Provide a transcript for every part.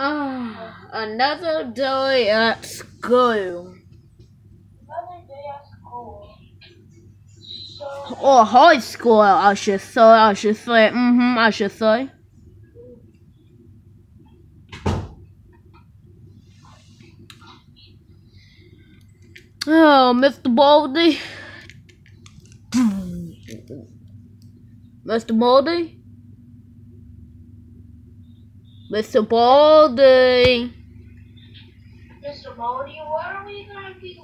Ah, another day at school. Another day at school. So, Or high school, I should say. I should say. Mm-hmm, I should say. Oh, Mr. Baldi. Mr. Baldi? Mr. Baldi. Mr. Baldi, what are we going to be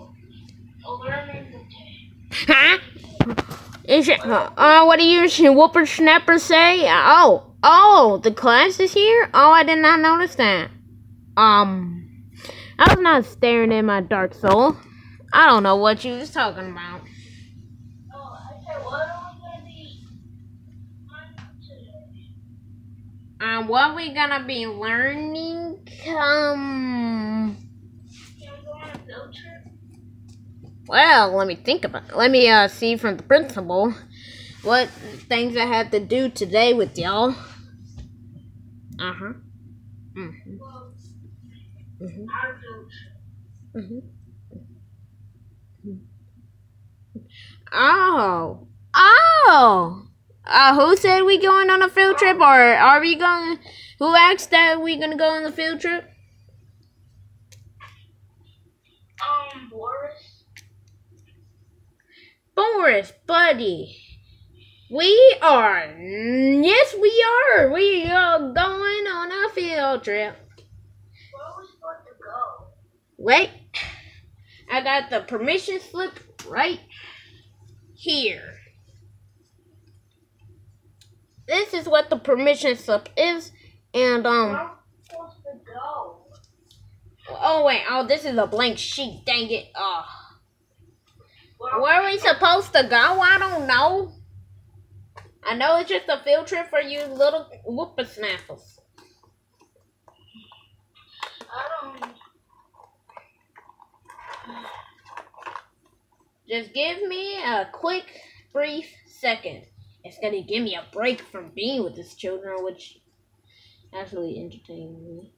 learning today? Huh? Is it, uh, uh, what do you whippersnapper say? Oh, oh, the class is here? Oh, I did not notice that. Um, I was not staring at my dark soul. I don't know what you was talking about. Oh, I said, what are we going to be learning today? Um, what we gonna be learning? Um, well, let me think about it. Let me, uh, see from the principal what things I have to do today with y'all. Uh-huh. Mm-hmm. Well, Mm-hmm. our. Mm-hmm. Oh. Oh. Uh, who said we going on a field trip, or are we going? Who asked that we gonna go on the field trip? Um, Boris. Boris, buddy. We are. Yes, we are. We are going on a field trip. Where are we supposed to go? Wait. I got the permission slip right here. This is what the permission slip is, and um. Where are we supposed to go? Oh wait, oh this is a blank sheet. Dang it. Oh. Where, are we supposed to go? I don't know. I know it's just a field trip for you little whippersnappers. I don't. Just give me a quick, brief second. It's gonna give me a break from being with these children, which actually entertains me.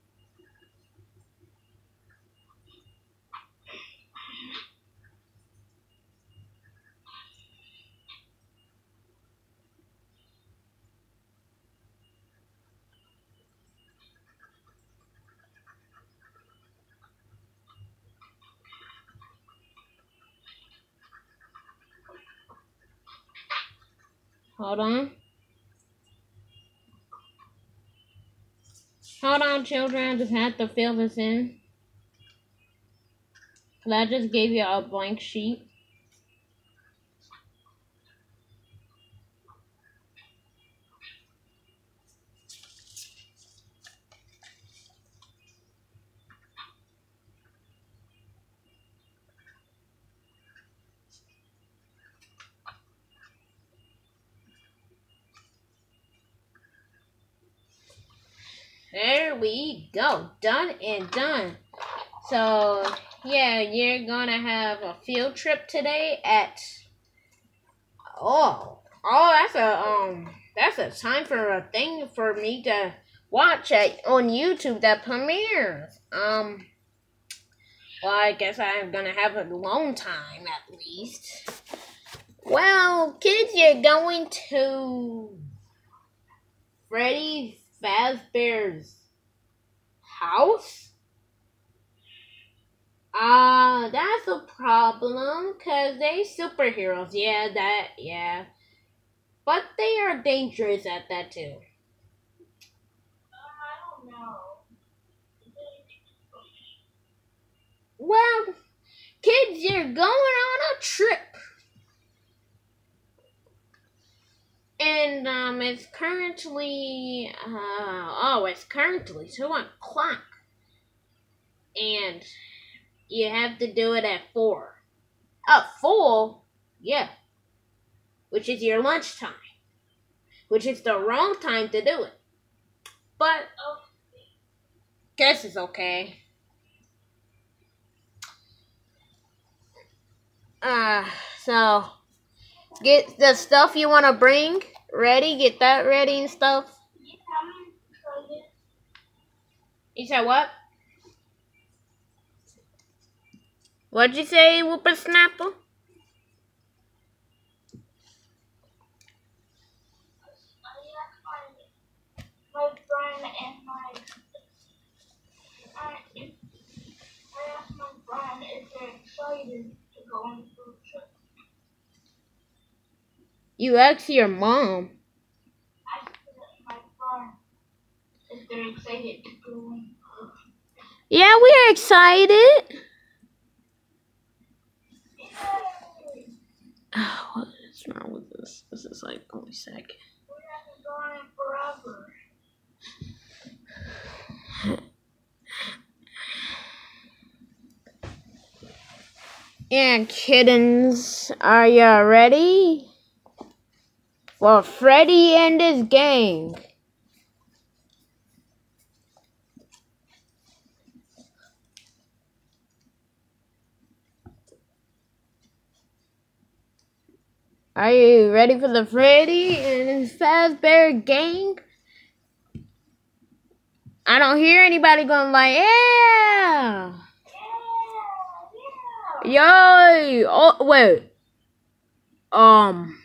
Hold on. Hold on, children. I just had to fill this in. Cause I just gave you a blank sheet. There we go. Done and done. So, yeah, you're gonna have a field trip today at Oh. Oh, that's a um that's a time for a thing for me to watch at on YouTube that premieres. Um well, I guess I'm gonna have a long time at least. Well, kids, you're going to Freddy Fazbear's house? Ah, that's a problem, cause they superheroes. Yeah, that, yeah. But they are dangerous at that too. Well, kids, you're going on a trip. And um, it's currently uh, oh, it's currently two o'clock, and you have to do it at four. At four, yeah, which is your lunchtime, which is the wrong time to do it. But Oh, guess it's okay. Uh, so get the stuff you want to bring ready. Get that ready and stuff. you coming from this? You said what? What'd you say, Whippersnapper? I asked my, my on a food trip. Yeah, we're excited. Yay! Oh, what is wrong with this? This is like only second. We. And kittens, are you ready? For Freddy and his gang. Are you ready for the Freddy and his Fazbear gang? I don't hear anybody going like, yeah. Yeah! Yeah! Yay! Oh wait. Um.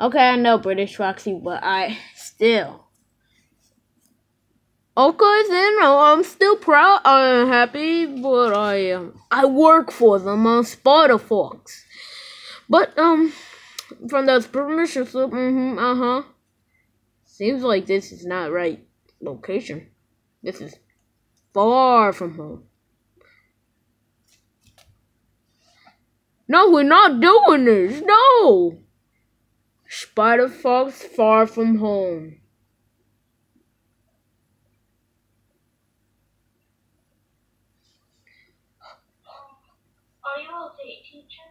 Okay, I know British Roxy, but I still. Okay, then I'm still proud. I'm happy, but I um I work for them on Spider Fox. But um, from those permission slip, mm-hmm, uh huh. Seems like this is not right location. This is far from home. No, we're not doing this. No. Spider Fox far from home. Are you okay, teacher?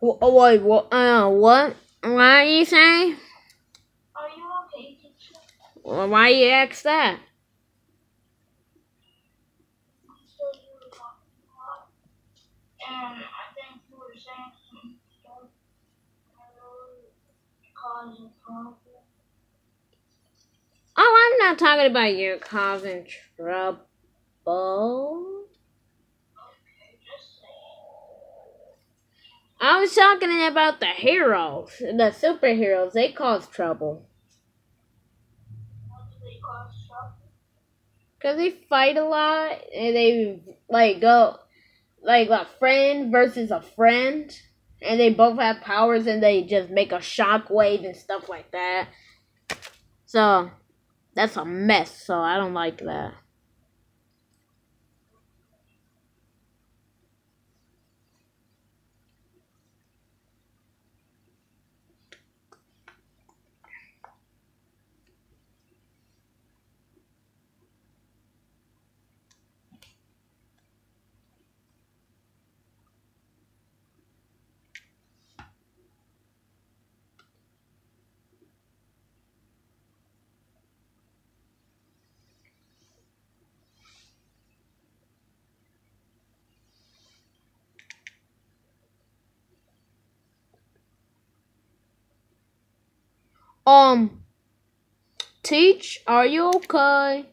Oh, wait, what? Uh, what? What are you saying? Are you okay, teacher? Well, why you ask that? So you talking a lot, and I think you were saying some stuff that really causing trouble. Oh, I'm not talking about you causing trouble. I was talking about the heroes, the superheroes. They cause trouble. What do they cause trouble? Cause they fight a lot and they like go like a friend versus a friend and they both have powers and they just make a shockwave and stuff like that. So that's a mess, so I don't like that. Um Teach, are you okay?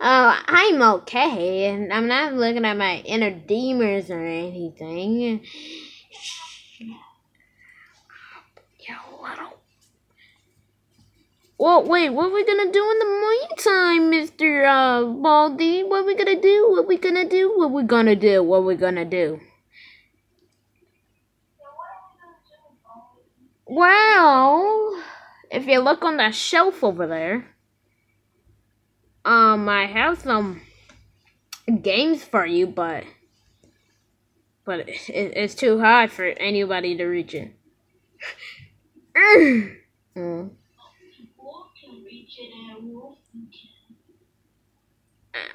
Oh, I'm okay, and I'm not looking at my inner demons or anything. You little. Well, wait, what are we gonna do in the meantime, Mr. Uh, Baldi? What are we gonna do? What are we gonna do? What we gonna do? What we gonna do? What are we gonna do? Well, if you look on that shelf over there, um, I have some games for you, but but it, it's too high for anybody to reach it. Mm.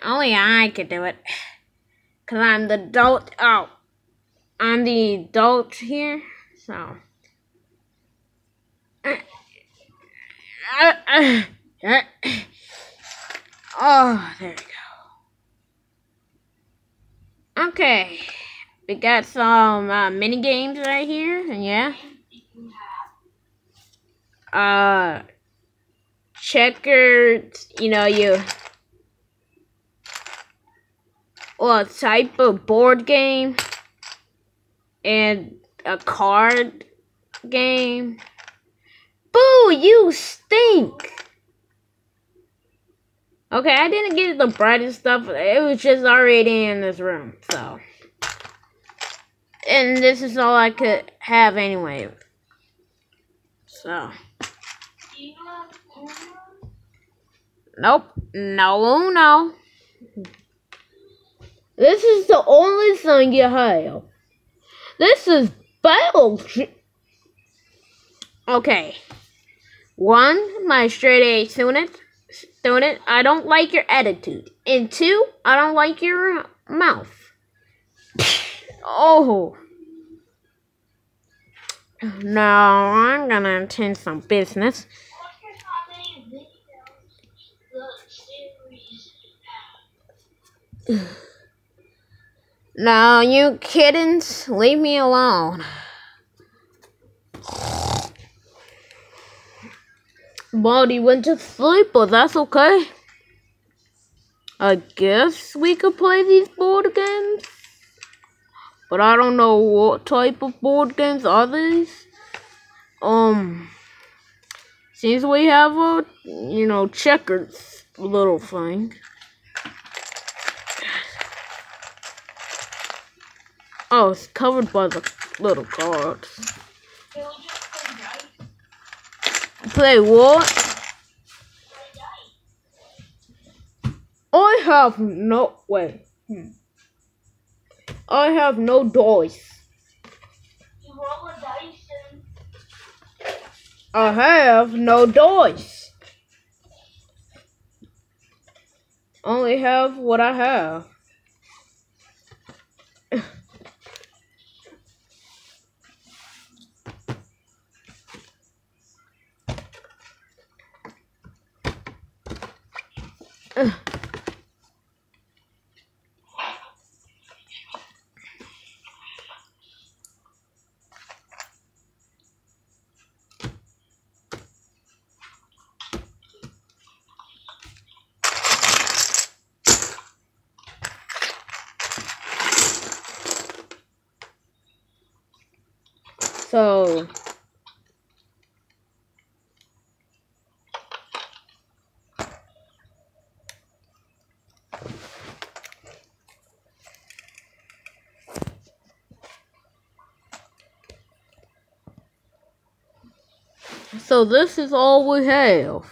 Only I could do it, cause I'm the adult. Oh, I'm the adult here, so. Oh, there we go. Okay, we got some uh, mini games right here, and yeah. Uh, checkers, you know, you a type of board game and a card game. You stink. Okay, I didn't get the brightest stuff. It was just already in this room, so. And this is all I could have anyway. So. Nope. No, no. This is the only thing you have. This is bullshit. Okay. One, my straight A student. Student, I don't like your attitude. And two, I don't like your mouth. Oh. Now I'm gonna attend some business. Now, you kittens, leave me alone. Baldi went to sleep, but that's okay. I guess we could play these board games. But I don't know what type of board games are these. Um, seems we have a, you know, checkers little thing. Oh, it's covered by the little cards. Play what? I have no way. Hmm. I have no dice. You roll a dice and I have no dice. Only have what I have. So So this is all we have.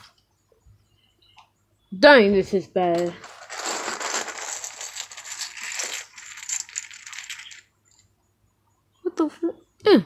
Dang, this is bad. What the fuck? Eh.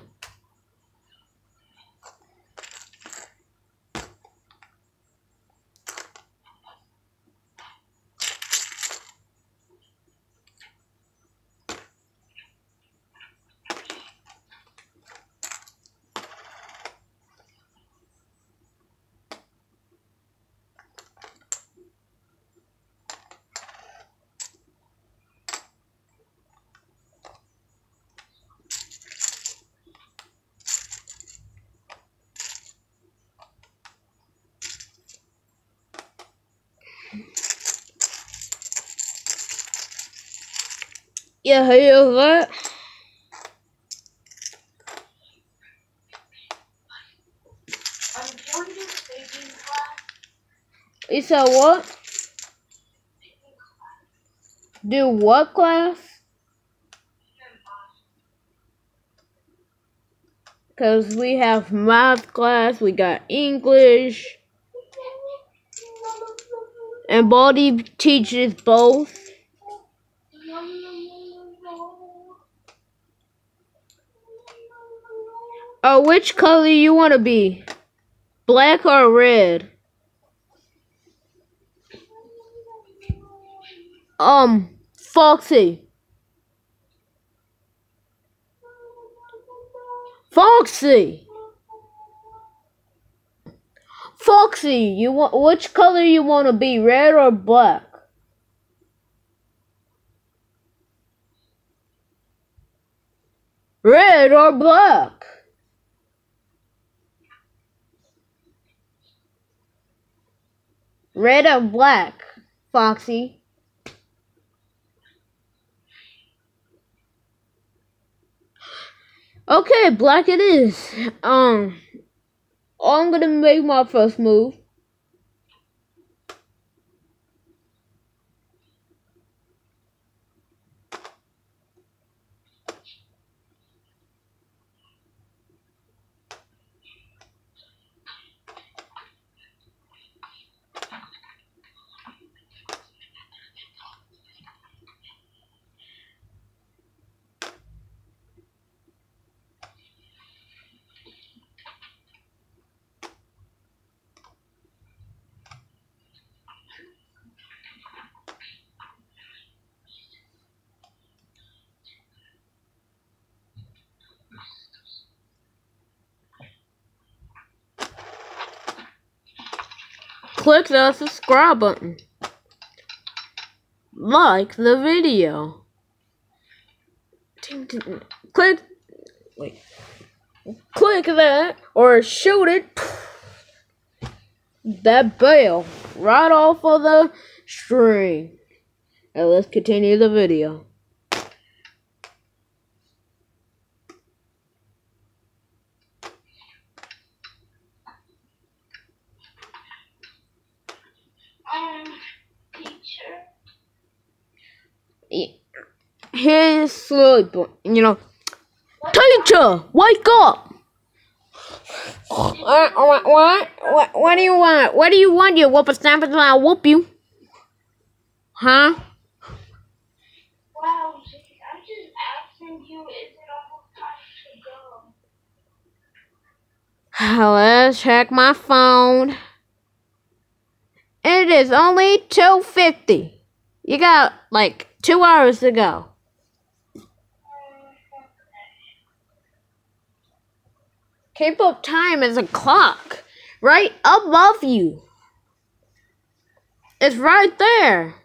Yeah, hear that? You said what? Do what class? Because we have math class, we got English, and Baldi teaches both. Oh, which color you want to be? Black or red? Um, Foxy. Foxy. Foxy, you want which color you want to be, red or black? Red or black? Red or black, Foxy? Okay, black it is. Um, I'm gonna make my first move. Click the subscribe button. Like the video. Click wait. Click that or shoot it. That bell right off of the string. And let's continue the video. Um, teacher. Here's sleep. You know, teacher, wake up. What, what, what, what, what do you want? What do you want, you whoop a stamp until I whoop you? Huh? Wow, Jake, I'm just asking you, is it almost time to go? Let's check my phone. It is only 2.50. You got like two hours to go. Keep up time is a clock right above you. It's right there.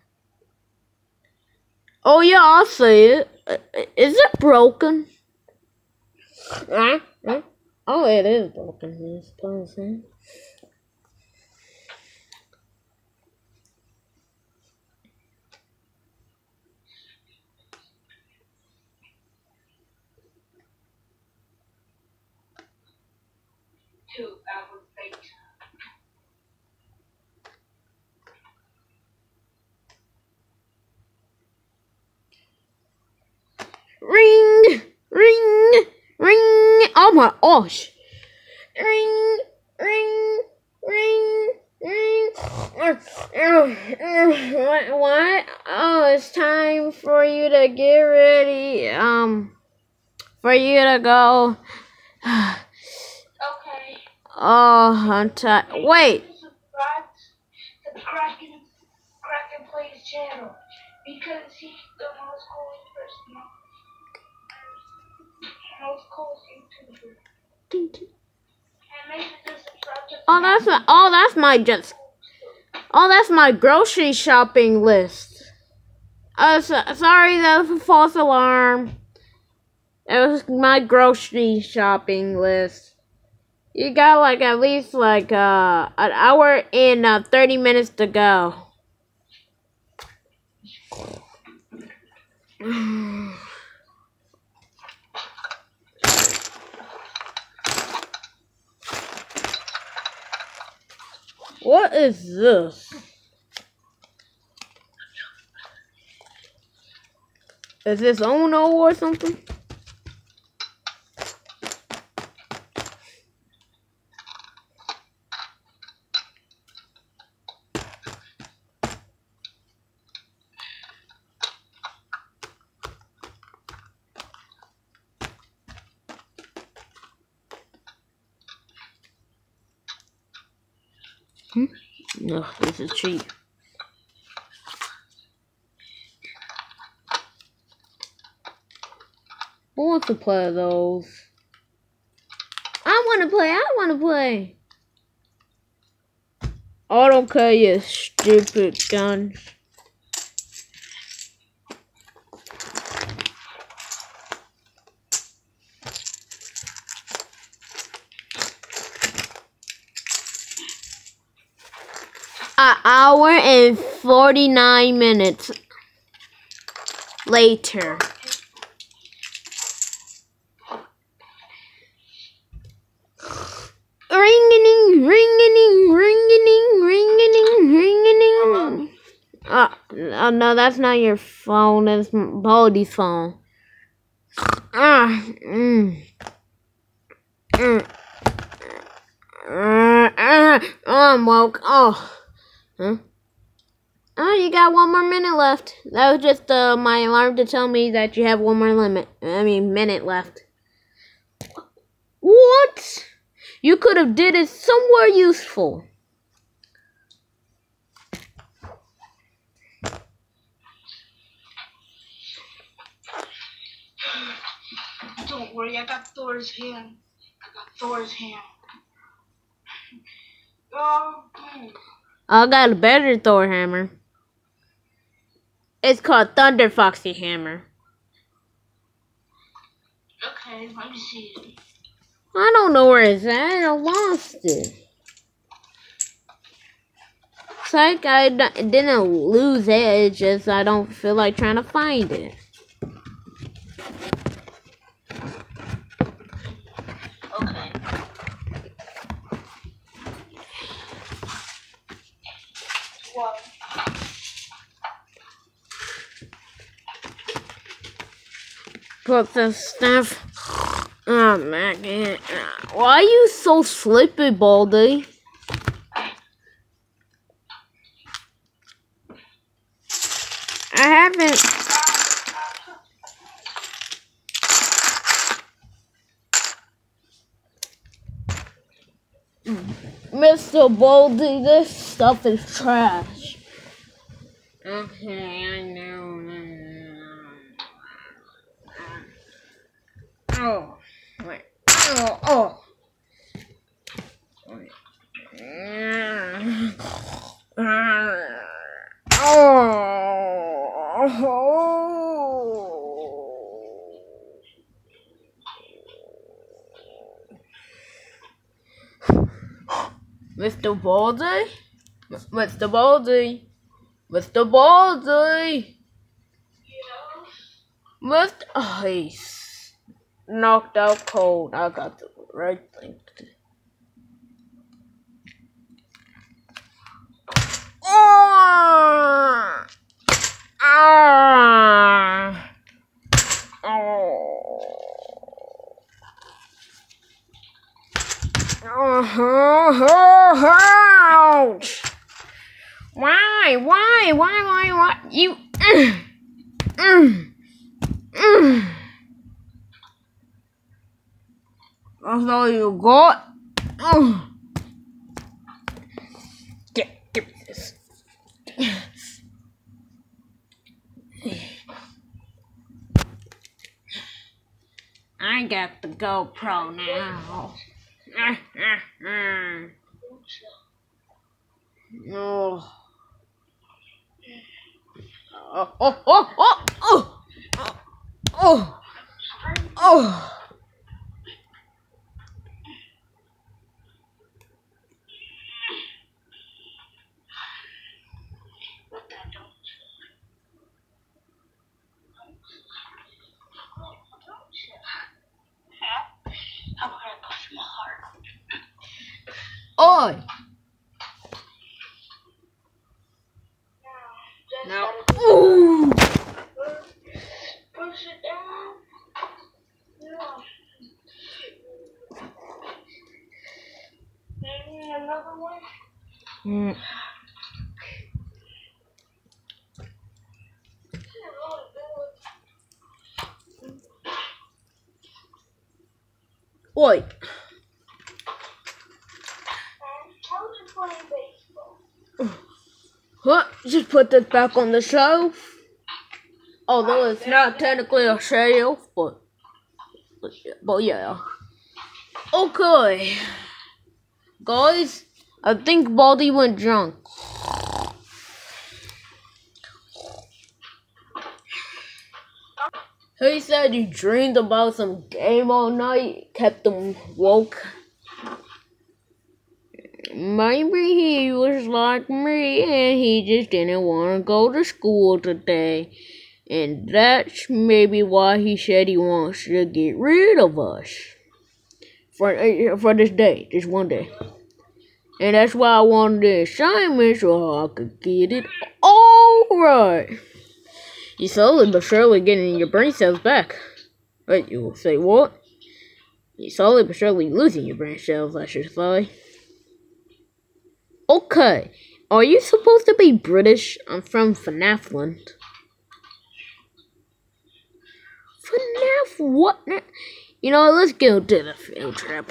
Oh yeah, I'll see it. Uh, it broken? Huh? Oh, it is broken. I Ring, ring, ring. Oh my gosh. Ring, ring, ring, ring. What? What? Oh, it's time for you to get ready. Um, for you to go. Okay. Oh, I'm tired. Wait. Subscribe to the Kraken, Kraken Plays channel because he's the most coolest person. Most coolest YouTuber. And make sure to subscribe to Oh, that's my. Oh, that's my just. Oh, that's my grocery shopping list. Oh, so, sorry, that was a false alarm. It was my grocery shopping list. You got like at least like uh an hour and uh, thirty minutes to go. What is this? Is this Uno or something? Hmm? No, this is cheap. I want to play those. I want to play. I want to play. I don't care, you stupid guns. An hour and 49 minutes later. Ring-a-ding, ring-a-ding, ring-a-ding, ring-a-ding, ring-a-ding. Uh, oh, no, that's not your phone. That's Baldi's phone. Ah, mm. Mm. Uh, uh, oh, I'm woke. Oh. Huh? Oh, you got one more minute left. That was just uh, my alarm to tell me that you have one more limit. I mean, minute left. What? You could have did it somewhere useful. Don't worry, I got Thor's hand. I got Thor's hand. Oh, hmm. I got a better Thor hammer. It's called Thunder Foxy Hammer. okay, let me see it. I don't know where it's at. I lost it. It's like I didn't lose it. It's just I don't feel like trying to find it. Okay. What? Put this stuff. Oh man, why are you so sleepy, Baldi? I haven't. Mr. Baldi, this stuff is trash. Okay, I know. Oh, wait. Oh, oh. Oh. Mr. Baldi? Mr. Baldi? Mr. Baldi? Mr. He's knocked out cold. I got the right thing to do. Oh! Ah! Oh! Oh, ouch! Why? Why? Why? Why? Why? You. Mm, mm, mm. All you got? Get, give me this. I got the GoPro now. Oh. Oh, oh, oh, oh, oh, oh, oh. What that don't I'm gonna go for my heart. Oi. Now. Ooh. push it down. Yeah. Maybe another one. Mm. Oi. How was playing baseball? What? Just put this back on the shelf. Although it's not technically a shelf, but but yeah. Okay, guys, I think Baldi went drunk. He said he dreamed about some game all night, kept him woke. maybe he was like me and he just didn't want to go to school today. And that's maybe why he said he wants to get rid of us. For, uh, for this day, just one day. And that's why I wanted the assignment so I could get it all right. You're slowly but surely getting your brain cells back. But you will say what? You're slowly but surely losing your brain cells, I should say. Okay, are you supposed to be British? I'm from FNAFland. FNAF what? You know, let's go to the field trip.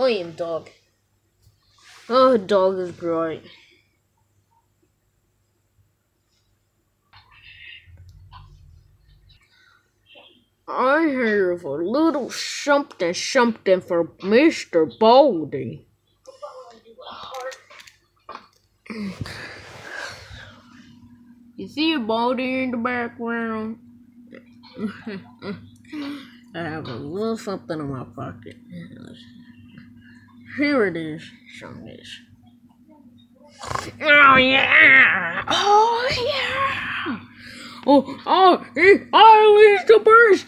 Oh, I am dog. Oh, dog is great. I have a little something something for Mr. Baldi. You see a Baldi in the background? I have a little something in my pocket. Here it is. Show this. Oh yeah! Oh yeah! Oh, oh, I the burst!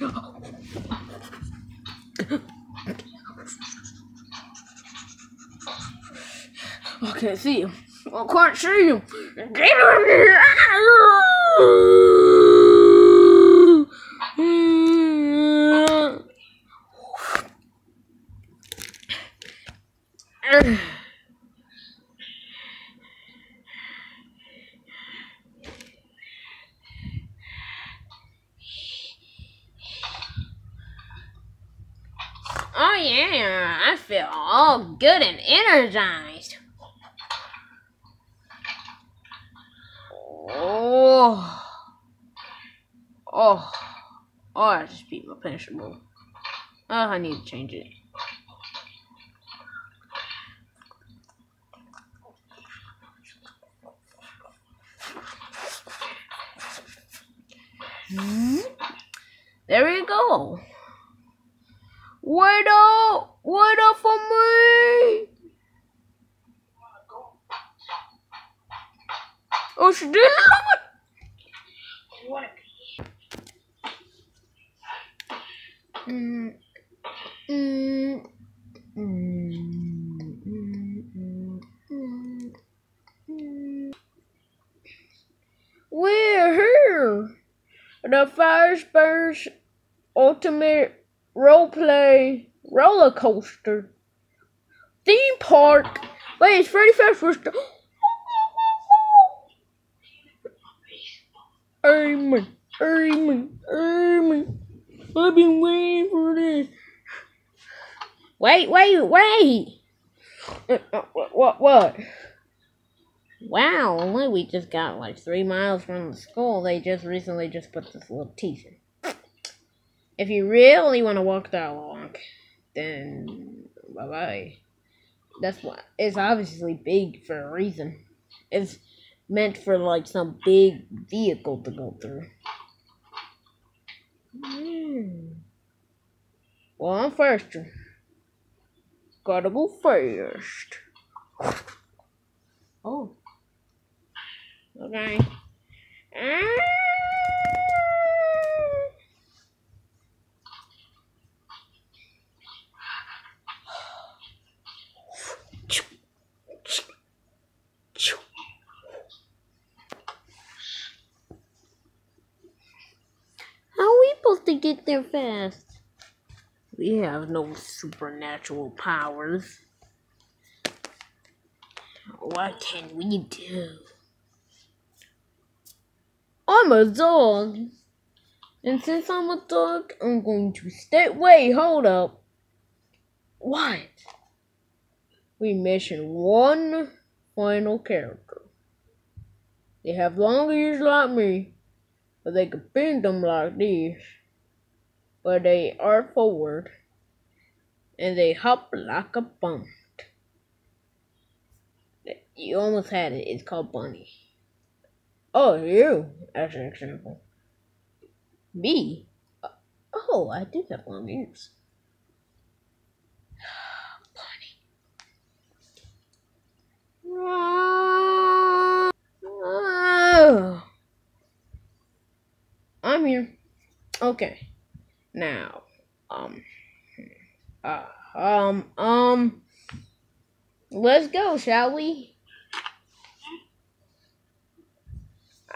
I can't see him. I can't see him. Get him here! Oh yeah, I feel all good and energized. Oh, oh, oh! I just beat my pencil. Oh, I need to change it. There we go. Wait up! Wait up for me! Oh, she didn't love it! Mm, mm, mm, mm, mm, mm, mm. We're here! The Fireburst Ultimate Roleplay Roller Coaster Theme Park. Wait, it's Freddy Fazbear's. Amen, amen, amen. I've been waiting for this. Wait, wait, wait. Uh, uh, what, what, what? Wow, only we just got like three miles from the school. They just recently just put this little in. If you really want to walk that long, then bye bye. That's why it's obviously big for a reason. It's meant for like some big vehicle to go through. Hmm. Well, I'm first. Gotta go first. Oh. Okay. Ah. How are we supposed to get there fast? We have no supernatural powers. What can we do? I'm a dog. And since I'm a dog, I'm going to stay. Wait, hold up. What? We mission one final character. They have long ears like me, but they can bend them like this. But they are forward, and they hop like a bump. You almost had it. It's called Bunny. Oh, you, as an example. Me? Oh, I do have long ears. Oh. I'm here. Okay. Now, um, uh, um, um, let's go, shall we?